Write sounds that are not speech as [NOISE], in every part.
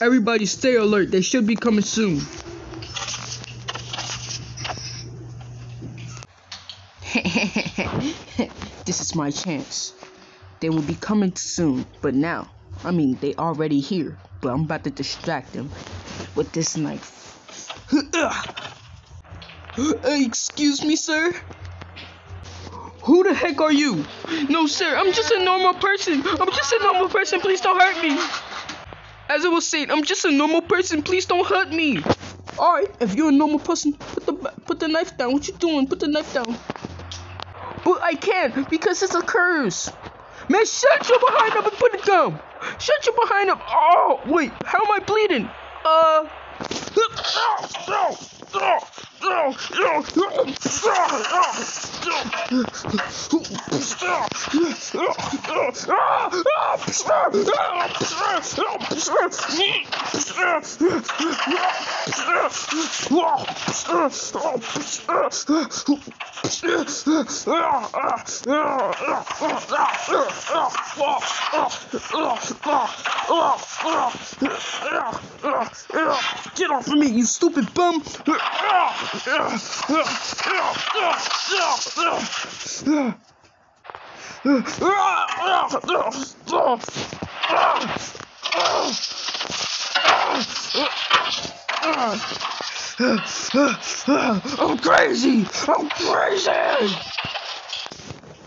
Everybody stay alert. They should be coming soon. [LAUGHS] this is my chance. They will be coming soon, but now, I mean, they already here, but I'm about to distract them with this knife. [LAUGHS] Excuse me, sir? Who the heck are you? No, sir, I'm just a normal person. I'm just a normal person. Please don't hurt me. As I was saying, I'm just a normal person. Please don't hurt me. All right, if you're a normal person, put the put the knife down. What you doing? Put the knife down. But I can't because it's a curse. Man, shut your behind up and put it down. Shut your behind up. Oh, wait, how am I bleeding? Uh. Get off of me, you stupid bum! I'm crazy! I'm crazy!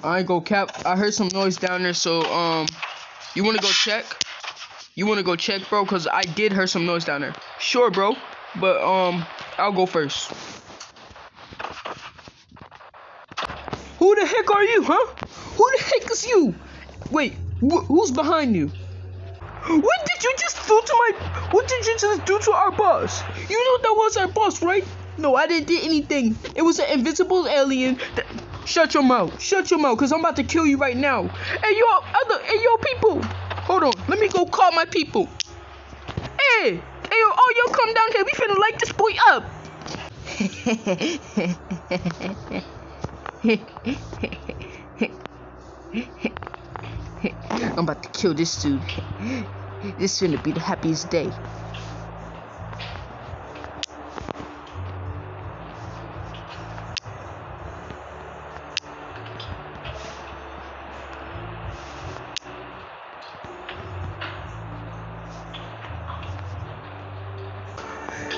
I go cap. I heard some noise down there, so um, you wanna go check? You wanna go check, bro? Cause I did hear some noise down there. Sure, bro. But um, I'll go first. Who the heck are you, huh? Who the heck is you? Wait, wh who's behind you? What did you just do to my? What did you just do to our boss? You know that was our boss, right? No, I didn't do anything. It was an invisible alien. That... Shut your mouth. Shut your mouth, cause I'm about to kill you right now. Hey, your other, hey, yo, people. Hold on. Let me go call my people. Hey, hey, oh, yo, come down here. We finna light this boy up. [LAUGHS] I'm about to kill this dude. This is gonna be the happiest day.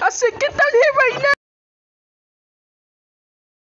I said, get down here right now.